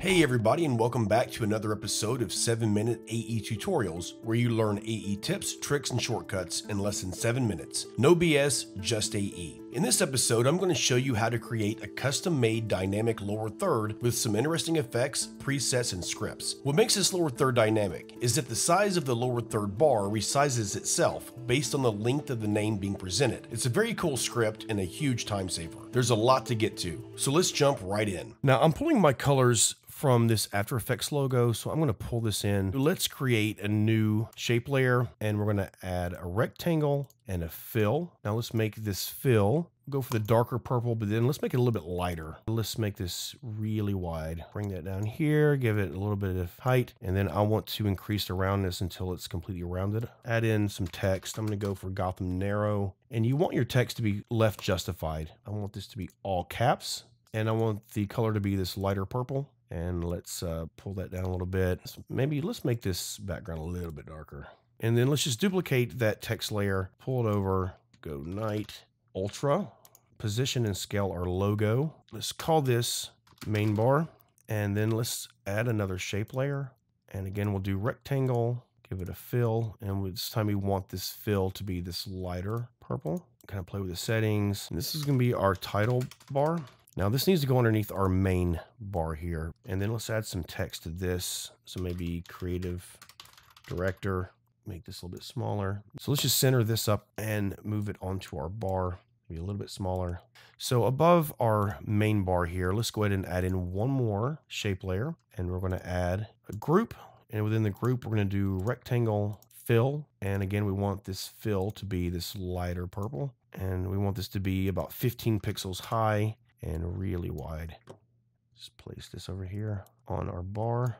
Hey everybody and welcome back to another episode of 7 Minute AE Tutorials where you learn AE tips, tricks, and shortcuts in less than 7 minutes. No BS, just AE. In this episode, I'm going to show you how to create a custom-made dynamic lower third with some interesting effects, presets, and scripts. What makes this lower third dynamic is that the size of the lower third bar resizes itself based on the length of the name being presented. It's a very cool script and a huge time saver. There's a lot to get to, so let's jump right in. Now I'm pulling my colors from this After Effects logo. So I'm going to pull this in. Let's create a new shape layer and we're going to add a rectangle and a fill. Now let's make this fill go for the darker purple, but then let's make it a little bit lighter. Let's make this really wide. Bring that down here, give it a little bit of height, and then I want to increase the roundness until it's completely rounded. Add in some text. I'm gonna go for Gotham Narrow, and you want your text to be left justified. I want this to be all caps, and I want the color to be this lighter purple. And let's uh, pull that down a little bit. Maybe let's make this background a little bit darker. And then let's just duplicate that text layer, pull it over, go Knight, ultra, position and scale our logo. Let's call this main bar. And then let's add another shape layer. And again, we'll do rectangle, give it a fill. And this time we want this fill to be this lighter purple. Kind of play with the settings. And this is going to be our title bar. Now this needs to go underneath our main bar here. And then let's add some text to this. So maybe creative director, make this a little bit smaller. So let's just center this up and move it onto our bar. Be a little bit smaller. So above our main bar here, let's go ahead and add in one more shape layer. And we're going to add a group. And within the group, we're going to do rectangle fill. And again, we want this fill to be this lighter purple. And we want this to be about 15 pixels high and really wide. Just place this over here on our bar.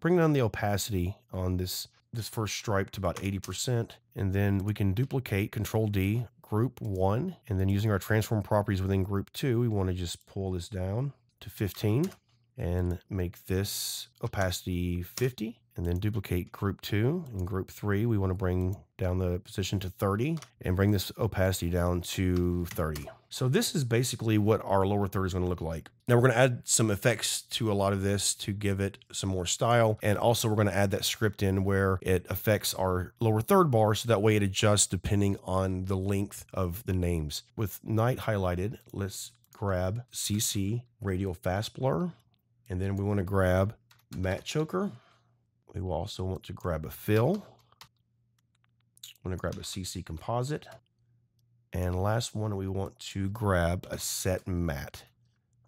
Bring down the opacity on this, this first stripe to about 80%. And then we can duplicate Control D, group one. And then using our transform properties within group two, we want to just pull this down to 15 and make this opacity 50 and then duplicate group two and group three. We want to bring down the position to 30 and bring this opacity down to 30. So this is basically what our lower third is going to look like. Now we're going to add some effects to a lot of this to give it some more style. And also we're going to add that script in where it affects our lower third bar. So that way it adjusts depending on the length of the names. With Knight highlighted, let's grab CC radial fast blur. And then we want to grab matte choker. We will also want to grab a fill. I'm going to grab a CC composite. And last one, we want to grab a set matte.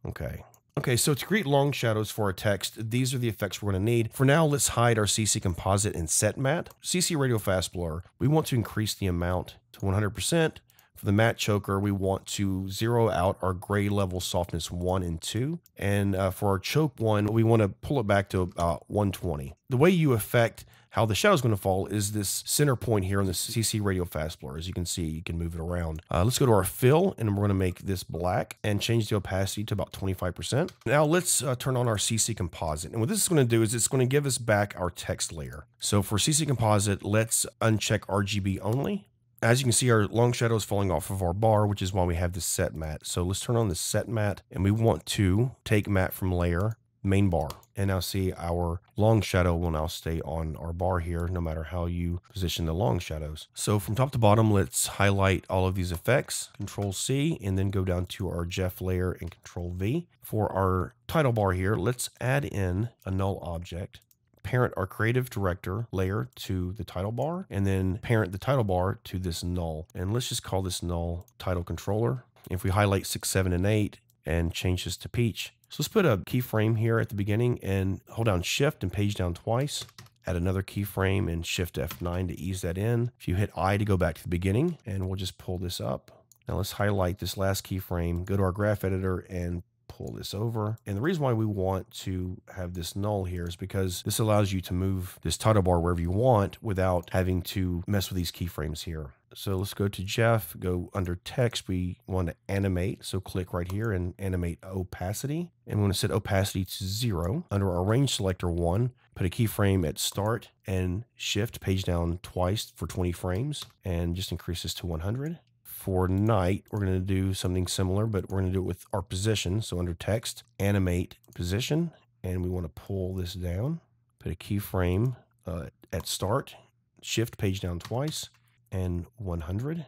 Okay. Okay, so to create long shadows for our text, these are the effects we're going to need. For now, let's hide our CC composite and set matte. CC radial fast blur, we want to increase the amount to 100%. For the matte choker, we want to zero out our gray level softness 1 and 2. And uh, for our choke one, we want to pull it back to about 120. The way you affect how the shadow is going to fall is this center point here on the CC radial fast blur. As you can see, you can move it around. Uh, let's go to our fill and we're going to make this black and change the opacity to about 25%. Now let's uh, turn on our CC composite. And what this is going to do is it's going to give us back our text layer. So for CC composite, let's uncheck RGB only as you can see, our long shadow is falling off of our bar, which is why we have this set matte. So let's turn on the set matte and we want to take matte from layer main bar. And now see our long shadow will now stay on our bar here, no matter how you position the long shadows. So from top to bottom, let's highlight all of these effects, control C, and then go down to our Jeff layer and control V. For our title bar here, let's add in a null object parent our creative director layer to the title bar and then parent the title bar to this null. And let's just call this null title controller. If we highlight six, seven, and eight and change this to peach. So let's put a keyframe here at the beginning and hold down shift and page down twice. Add another keyframe and shift F9 to ease that in. If you hit I to go back to the beginning and we'll just pull this up. Now let's highlight this last keyframe, go to our graph editor and pull this over. And the reason why we want to have this null here is because this allows you to move this title bar wherever you want without having to mess with these keyframes here. So let's go to Jeff, go under text. We want to animate. So click right here and animate opacity. And we want to set opacity to zero. Under our range selector one, put a keyframe at start and shift page down twice for 20 frames and just increase this to 100. For Knight, we're going to do something similar, but we're going to do it with our position. So under text, animate position, and we want to pull this down, put a keyframe uh, at start, shift page down twice, and 100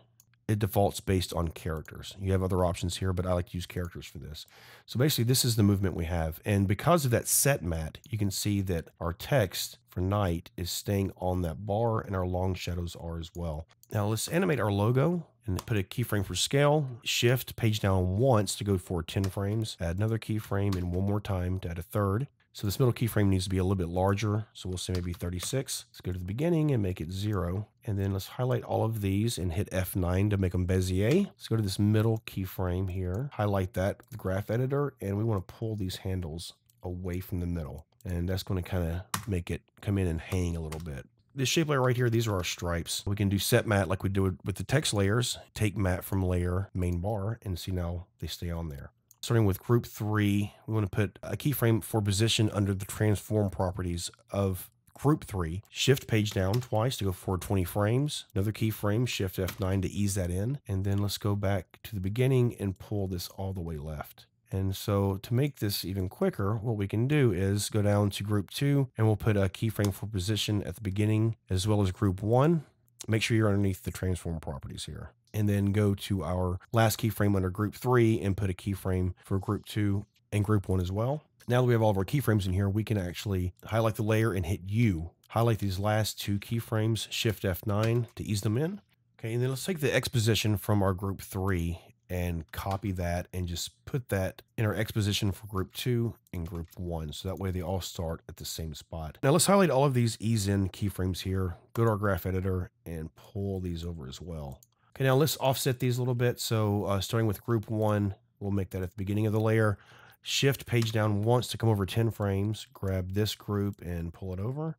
it defaults based on characters. You have other options here, but I like to use characters for this. So basically, this is the movement we have. And because of that set matte, you can see that our text for Knight is staying on that bar and our long shadows are as well. Now let's animate our logo and put a keyframe for scale, shift page down once to go for 10 frames, add another keyframe and one more time to add a third. So this middle keyframe needs to be a little bit larger. So we'll say maybe 36. Let's go to the beginning and make it zero. And then let's highlight all of these and hit F9 to make them Bezier. Let's go to this middle keyframe here, highlight that with the graph editor, and we want to pull these handles away from the middle. And that's going to kind of make it come in and hang a little bit this shape layer right here, these are our stripes. We can do set matte like we do with the text layers, take matte from layer main bar and see now they stay on there. Starting with group three, we want to put a keyframe for position under the transform properties of group three. Shift page down twice to go forward 20 frames. Another keyframe, shift F9 to ease that in. And then let's go back to the beginning and pull this all the way left. And so to make this even quicker, what we can do is go down to group two and we'll put a keyframe for position at the beginning as well as group one. Make sure you're underneath the transform properties here and then go to our last keyframe under group three and put a keyframe for group two and group one as well. Now that we have all of our keyframes in here, we can actually highlight the layer and hit U. Highlight these last two keyframes, Shift F9 to ease them in. Okay, and then let's take the X position from our group three and copy that and just put that in our X position for group two and group one. So that way they all start at the same spot. Now let's highlight all of these ease in keyframes here, go to our graph editor and pull these over as well. Okay, now let's offset these a little bit. So uh, starting with group one, we'll make that at the beginning of the layer. Shift page down once to come over 10 frames. Grab this group and pull it over.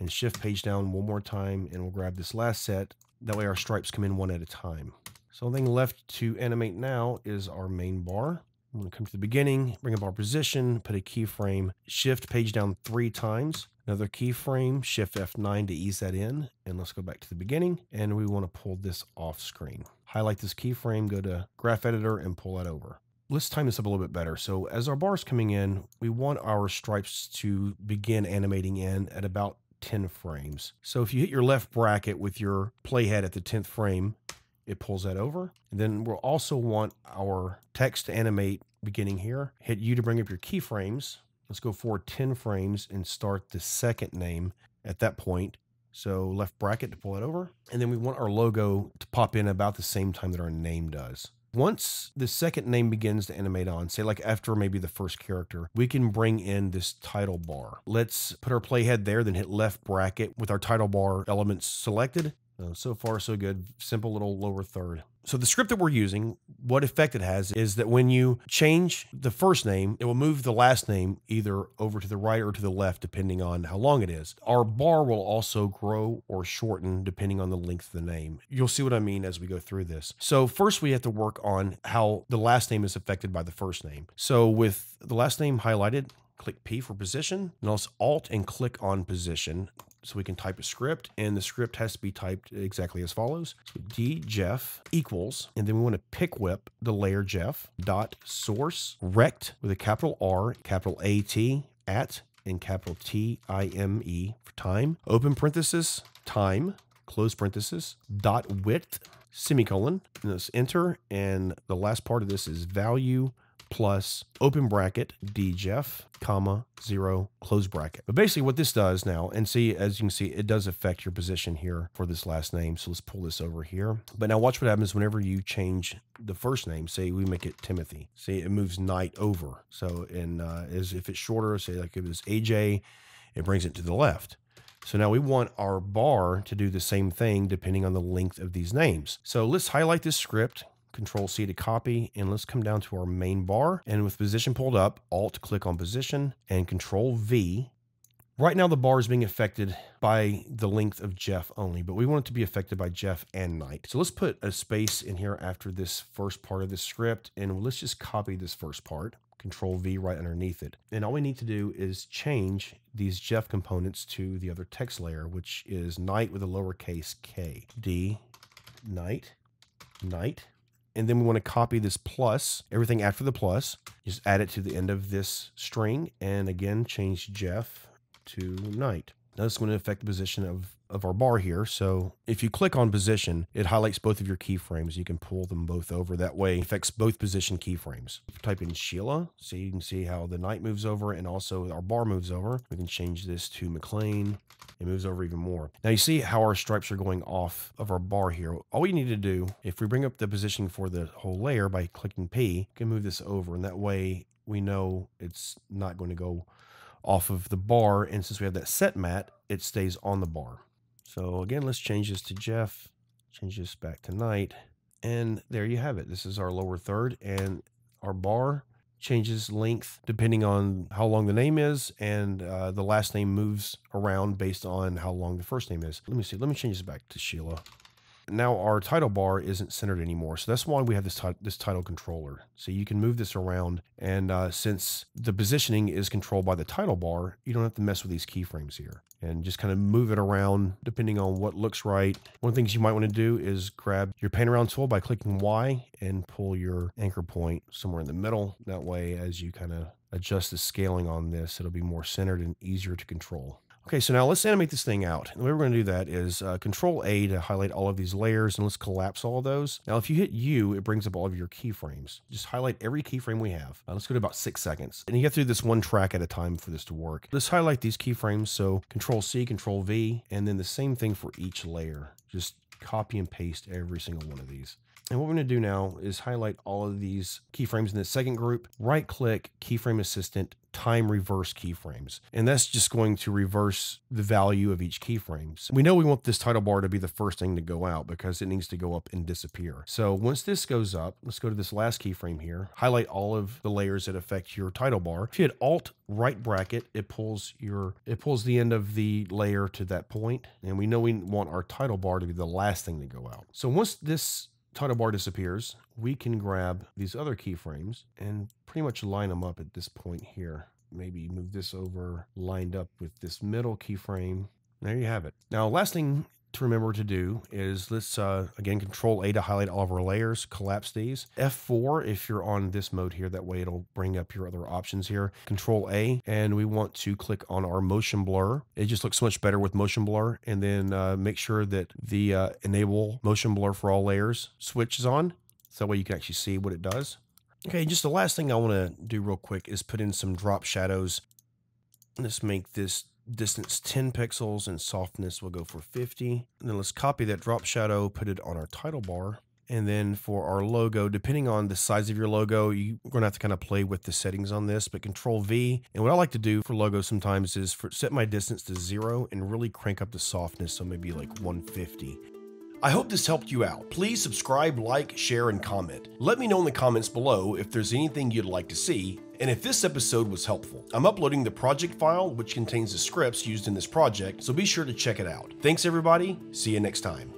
And shift page down one more time and we'll grab this last set. That way our stripes come in one at a time. So the thing left to animate now is our main bar. I'm going to come to the beginning, bring up our position, put a keyframe, shift page down three times. Another keyframe, Shift F9 to ease that in. And let's go back to the beginning. And we want to pull this off screen. Highlight this keyframe, go to Graph Editor and pull that over. Let's time this up a little bit better. So as our bar is coming in, we want our stripes to begin animating in at about 10 frames. So if you hit your left bracket with your playhead at the 10th frame, it pulls that over. And then we'll also want our text to animate beginning here. Hit U to bring up your keyframes. Let's go forward 10 frames and start the second name at that point. So left bracket to pull it over. And then we want our logo to pop in about the same time that our name does. Once the second name begins to animate on, say like after maybe the first character, we can bring in this title bar. Let's put our playhead there, then hit left bracket with our title bar elements selected. Uh, so far, so good. Simple little lower third. So the script that we're using, what effect it has is that when you change the first name, it will move the last name either over to the right or to the left, depending on how long it is. Our bar will also grow or shorten depending on the length of the name. You'll see what I mean as we go through this. So first we have to work on how the last name is affected by the first name. So with the last name highlighted, click P for position. Now let's Alt and click on position so we can type a script and the script has to be typed exactly as follows. So D Jeff equals, and then we want to pick whip the layer Jeff dot source rect with a capital R, capital A T at and capital T I M E for time. Open parenthesis, time, close parenthesis, dot width, semicolon, and let's enter. And the last part of this is value plus open bracket djef comma zero close bracket. But basically what this does now, and see, as you can see, it does affect your position here for this last name. So let's pull this over here. But now watch what happens whenever you change the first name. Say we make it Timothy. See, it moves knight over. So in uh, as if it's shorter, say like if it was AJ, it brings it to the left. So now we want our bar to do the same thing depending on the length of these names. So let's highlight this script, Control C to copy, and let's come down to our main bar. And with position pulled up, Alt click on position and Control V. Right now the bar is being affected by the length of Jeff only, but we want it to be affected by Jeff and Knight. So let's put a space in here after this first part of the script, and let's just copy this first part Control V right underneath it. And all we need to do is change these Jeff components to the other text layer, which is Knight with a lowercase k. D, Knight, night. And then we want to copy this plus, everything after the plus, just add it to the end of this string. And again, change Jeff to Knight. Now this is going to affect the position of of our bar here. So if you click on position, it highlights both of your keyframes. You can pull them both over. That way it affects both position keyframes. Type in Sheila, so you can see how the knight moves over and also our bar moves over. We can change this to McLean. It moves over even more. Now you see how our stripes are going off of our bar here. All we need to do, if we bring up the position for the whole layer by clicking P, we can move this over and that way we know it's not going to go off of the bar. And since we have that set matte, it stays on the bar. So again, let's change this to Jeff, change this back to Knight. And there you have it. This is our lower third and our bar changes length depending on how long the name is and uh, the last name moves around based on how long the first name is. Let me see. Let me change this back to Sheila now our title bar isn't centered anymore. So that's why we have this, this title controller. So you can move this around. And uh, since the positioning is controlled by the title bar, you don't have to mess with these keyframes here and just kind of move it around depending on what looks right. One of the things you might want to do is grab your pan around tool by clicking Y and pull your anchor point somewhere in the middle. That way, as you kind of adjust the scaling on this, it'll be more centered and easier to control. Okay, so now let's animate this thing out. the way we're going to do that is uh, Control A to highlight all of these layers, and let's collapse all of those. Now, if you hit U, it brings up all of your keyframes. Just highlight every keyframe we have. Uh, let's go to about six seconds. And you have to do this one track at a time for this to work. Let's highlight these keyframes. So Control C, Control V, and then the same thing for each layer. Just copy and paste every single one of these. And what we're going to do now is highlight all of these keyframes in the second group, right click keyframe assistant, time reverse keyframes. And that's just going to reverse the value of each keyframe. We know we want this title bar to be the first thing to go out because it needs to go up and disappear. So once this goes up, let's go to this last keyframe here, highlight all of the layers that affect your title bar. If you hit alt right bracket, it pulls your, it pulls the end of the layer to that point. And we know we want our title bar to be the last thing to go out. So once this title bar disappears, we can grab these other keyframes and pretty much line them up at this point here. Maybe move this over lined up with this middle keyframe. There you have it. Now, last thing to remember to do is let's uh, again control A to highlight all of our layers, collapse these. F4 if you're on this mode here, that way it'll bring up your other options here. Control A and we want to click on our motion blur. It just looks so much better with motion blur and then uh, make sure that the uh, enable motion blur for all layers switch is on. So that way you can actually see what it does. Okay, just the last thing I want to do real quick is put in some drop shadows. Let's make this distance 10 pixels and softness will go for 50. And then let's copy that drop shadow, put it on our title bar. And then for our logo, depending on the size of your logo, you're going to have to kind of play with the settings on this, but control V. And what I like to do for logos sometimes is for, set my distance to zero and really crank up the softness. So maybe like 150. I hope this helped you out. Please subscribe, like, share, and comment. Let me know in the comments below if there's anything you'd like to see, and if this episode was helpful. I'm uploading the project file, which contains the scripts used in this project, so be sure to check it out. Thanks, everybody. See you next time.